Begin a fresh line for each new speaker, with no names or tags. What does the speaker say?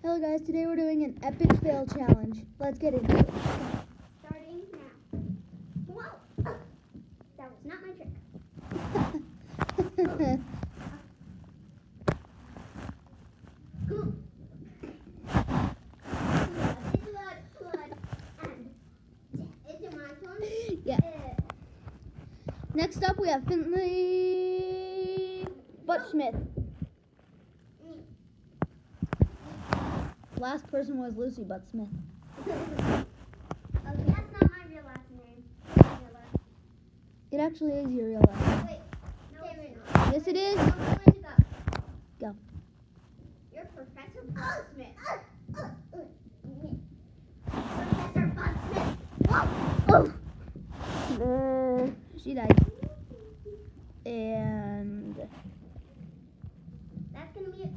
Hello guys, today we're doing an epic fail challenge. Let's get into it.
Starting now. Whoa! Oh, that was not my trick. Yeah.
Next up we have Finley Buttsmith. Last person was Lucy Butt Smith.
okay,
that's
not my real last name.
It actually is your real last name.
Wait,
no, okay, wait, no. Yes, it is.
Go.
go.
You're Professor Butt Smith. Professor
Oh. Uh, she died. And.
That's gonna be it.